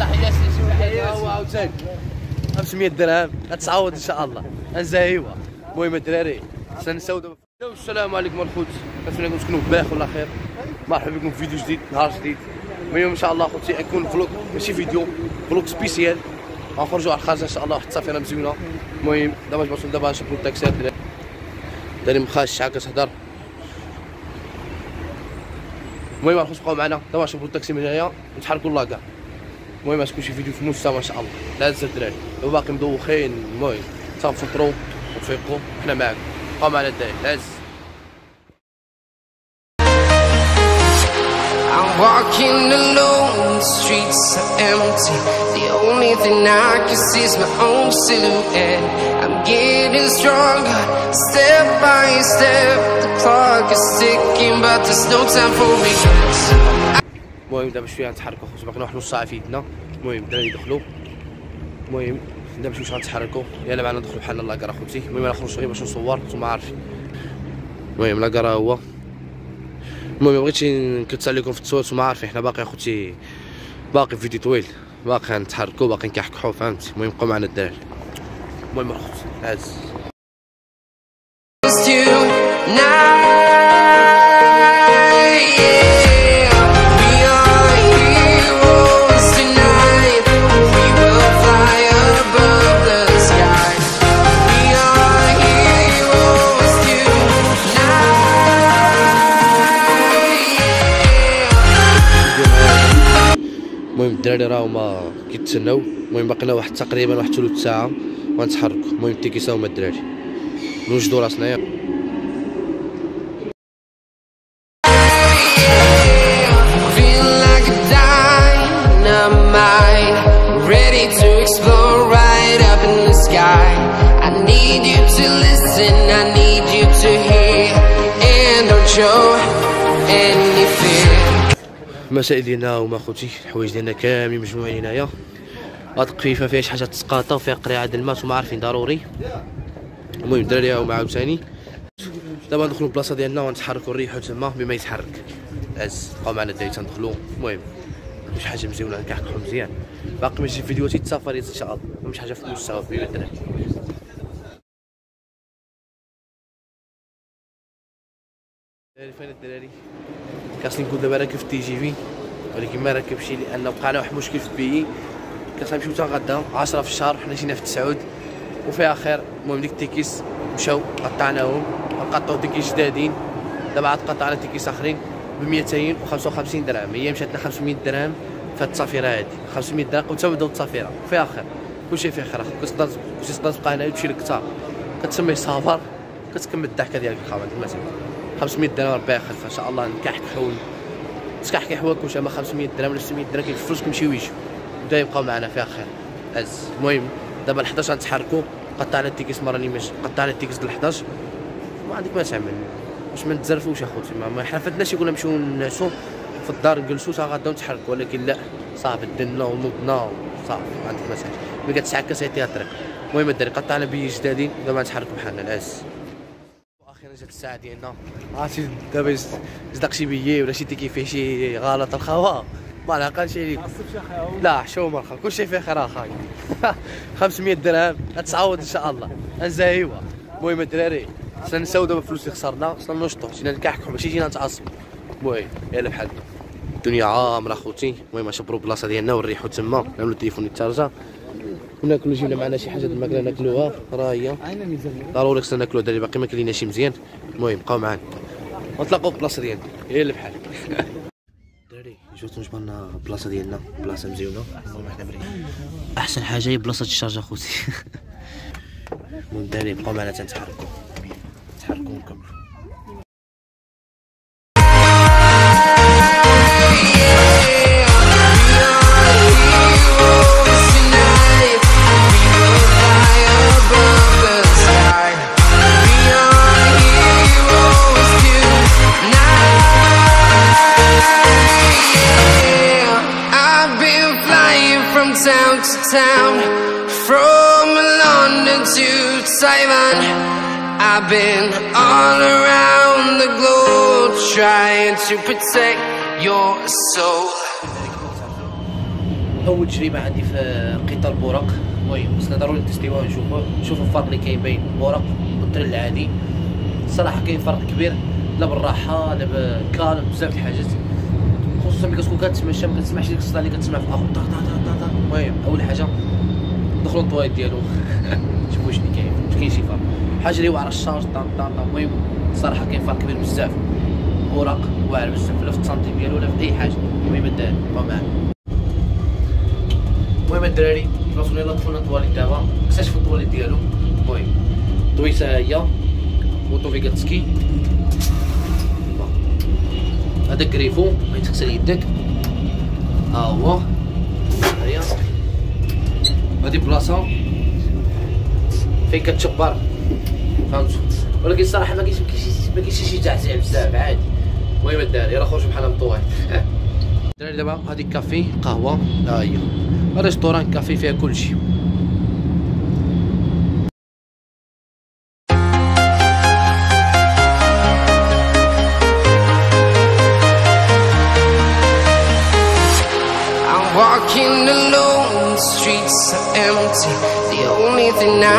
تحيه تحيه هو عاوتاني 500 درهم غتعوض ان شاء الله انزايوه المهم الدراري سنساو دابا السلام عليكم الخوت كنتمنى تكونوا بخير ولا خير مرحبا بكم في فيديو جديد نهار جديد اليوم ان شاء الله اخوتي يكون فلوق ماشي فيديو فلوق سبيسيال غنخرجوا على الخارج ان شاء الله واحد السفيره مزيونه المهم دابا جبرتو دابا نشوفوا التاكسيات داري مخاش شحال كتهضر المهم الخوت بقاو معنا دابا نشوفوا التاكسي من هنايا نتحركوا لاكار المهم غتكون شي فيديو في المستوى ان شاء الله لا تنسى الدراري وباقي مدوخين المهم تنفطروا وتفيقوا حنا معاكم بقاو معنا الدراري لا تنسى I'm walking alone, the streets are empty. The only thing I can see is my own silhouette. I'm getting stronger, step by step. The clock is ticking, but there's no time for regrets. المهم دابا شوية غنتحركوا خوتي باقي واحد نص ساعه في يدنا. المهم الدراري يدخلوا المهم دابا شوية غنتحركوا يلا معنا ندخلوا بحالنا لاكار اخوتي المهم نخرج شوية باش نصور نتوما عارفين المهم لاكار هو. المهم بغيتش نكت عليكم في التصوير نتوما عارفين حنا باقي اخوتي باقي فيديو طويل. باقي غنتحركوا باقي نكحكحوا فهمتي؟ المهم بقاو معنا الدراري. المهم اخوتي عز. Just المهم الدراري راهما كيتسناو المهم باقي لنا واحد تقريبا واحد ثلث ساعة وغنتحركوا المهم التيكيسا هما الدراري. نوجدوا راسنا يا. I need you to listen, I need المسائل ديالنا هما خوتي الحوايج ديالنا كاملين مجموعين هنايا. هاد القفيفه فيها شي حاجة تسقاطة وفيها قريعة د الماء نتوما عارفين ضروري. المهم الدراري هما عاوتاني دابا ندخلوا البلاصه ديالنا ونتحركوا نريحوا تما بما يتحرك. عز بقاو معنا الدراري تندخلوا المهم شي حاجة مزيونة نكحكحوا مزيان. باقي ماشي فيديوهات السفريات إن شاء الله. مش حاجة في المستوى الدراري. الدراري فين الدراري؟ كاس نقول دابا راكب في TGV ولكن ما راكبش لأن وقع لنا واحد المشكل في بيي كنمشيو حتى غدا 10 في الشهر حنا جينا في التسعود. وفيها خير المهم ديك ال tickets مشاو قطعناهم. قطعوا tickets جدادين. دابا عاد قطعنا tickets آخرين ب 255 درهم. هي مشات لنا 500 درهم في هاد التصافيرة هادي. 500 درهم وتا بداو التصافيرة. فيها خير كلشي فيه خير كلشي تقدر تبقى هنا تمشي للقطار كتسميه سافر كتكمل الضحكة ديالك الخامه المساء 500 درهم ربي يخلف ان شاء الله نكحكحوا تكحكي حواك واش اما 500 درهم ولا 600 درهم كاين الفلوس كيمشيو ويجيو بدا يبقاو معنا فيها خير عز المهم دابا ال 11 غنتحركوا قطعنا التيكيس مرة اللي ماشي قطعنا التيكيس ديال 11 ما عندك ما تعمل باش ما نتزرفوش اخوتي ما, حرفتناش يقولنا نمشيو نعسو في الدار نجلسو تا غدا نتحركوا ولكن لا صافي دنا ونوضنا صافي ما عندك ما تعمل ملي كتسعكا سيتيها الطريق المهم الدري قطعنا بي جدادين دابا نتحركوا بحالنا. العز جات الساعة ديالنا عرفتي دابا صدق شي بيي ولا شي تيكي فيه شي غلط الخوا. ما نعقلش عليك لا حشومه الخا كلشي فيه خير اخاي 500 درهم غتعوض إن شاء الله. انزايوه المهم الدراري سنساو دابا فلوس اللي خسرنا. خسرنا نشطو جينا نكحكحو ماشي جينا نتعصبوا المهم يلا بحال الدنيا عامرة أخوتي. المهم نشبرو البلاصه ديالنا ونريحو تما. نعملو التليفون يتشارجا وناكلو جبنا معنا شي حاجة د الماكلة ناكلوها راه هي. ضروري خصنا ناكلو هذا اللي باقي ما كليناش شي مزيان. المهم بقاو معانا. ونتلاقاو في البلاصه ديالنا. هي اللي بحال الدراري جوتو جبرنا البلاصه ديالنا بلاصة مزيونة. المهم حنا مريحين أحسن حاجة هي بلاصة ال charge أخوتي. المهم الدراري بقاو معنا تنتحركوا نتحركوا ونكملوا from London to Taiwan. I've been all around the globe trying to protect your soul. أول تجربه عندي في قطار بورق المهم خصنا ضروري نتستيوها ونشوفوا نشوفوا الفرق اللي كاين بين بورق والترن العادي. الصراحه كاين فرق كبير لا بالراحة لا بالكالم بزاف الحاجات. خصوصا ملي كتكون كتمشى ما كتسمعش ديك الصداع اللي كتسمع في الآخر المهم أول حاجة دخلوا الطوايت ديالو شوفوا شنو كاين واش كاين شي فرق. حاجة اللي واعرة الشارج طا طا طا المهم الصراحه كاين فرق كبير بزاف. أوراق واعر بزاف. لا في التصنتيم ديالو ولا في أي حاجة. المهم الدراري. بقاو معانا المهم الدراري. راسنا يلا دخلنا الطواليت دابا. اكتشفوا الطواليت ديالو. المهم دويسة هي. اوتوفيكاتسكي هذا كريفو ما تغسل يدك. ها هو. هيا. هادي بلاصة. فين كتشبر فهمت؟ ولكن الصراحه ما كاينش ما كاينش شي تعزيع بزاف عادي. المهم الدراري راه خرجوا بحال مطوال الدراري دابا هادي كافي قهوة ها هي. ريستوران كافي فيها كلشي.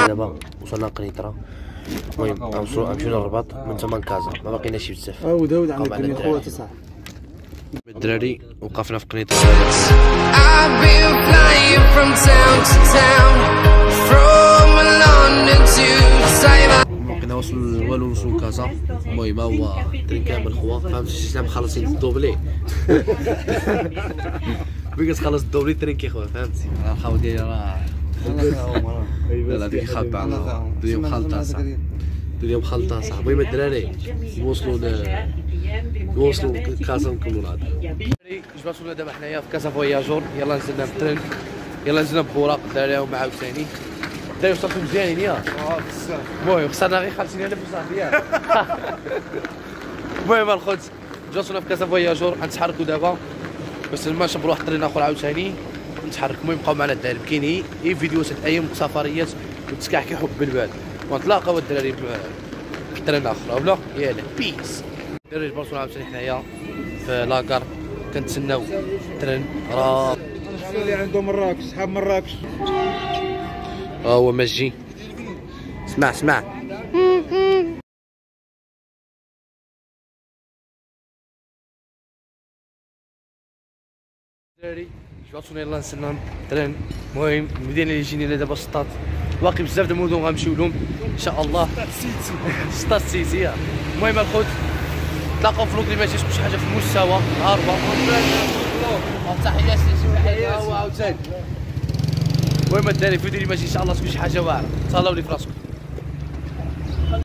دابا وصلنا قنيطره المهم غنمشيو للرباط من تما لكازا. ما باقيناش بزاف. آه وداود عندك على كمية الدراري. الدراري وقفنا في Taiwan. باقينا وصل والو نوصلو لكازا. المهم هو ترين كامل خوا فهمتي شي مخلصين الدوبلي؟ ملي كتخلص الدوبلي ترين كيخوا فهمتي راه الخاو ديالي راه لا ديك خاطة على الدنيا مخلطة صح الدنيا مخلطة صح المهم الدراري نوصلوا ل نوصلوا كازا ونكملوا الهضره جبت وصلنا دابا حنايا في كازا Voyageurs. يلا نزلنا بال train يلا نزلنا بالبراق الدراري هما عاوتاني الدراري وصلتوا مزيانين يا. المهم خسرنا غير 50000 وصافي المهم الخوت جوصلنا في كازا Voyageurs. غنتحركوا دابا. باش لما نشبروا واحد الطريق اخر عاوتاني. نتحرك المهم بقاو معنا الدراري. كاين هي فيديوهات أيام سفريات وتسكاح حب بالبال. ونتلاقاو الدراري في الطريق الآخر ولا؟ يلا peace الدراري جبرتونا عاوتاني حنايا في la gare. كنتسناو ال train راه اللي عنده مراكش صحاب مراكش ها هو مجي. اسمع اسمع. دراري جباتونا يلا نستنى ترن المهم المدينة اللي جينا دابا سطات باقي بزاف د المدن غنمشيو لهم. إن شاء الله. سطات سيتي المهم الخوت تلاقاو في اللي ما شي حاجة في المستوى. هاربه تحيات عاوتاني المهم الدراري فيديو اللي ماشي إن شاء الله تكون شي حاجة واعرة. تهلاو لي في راسكم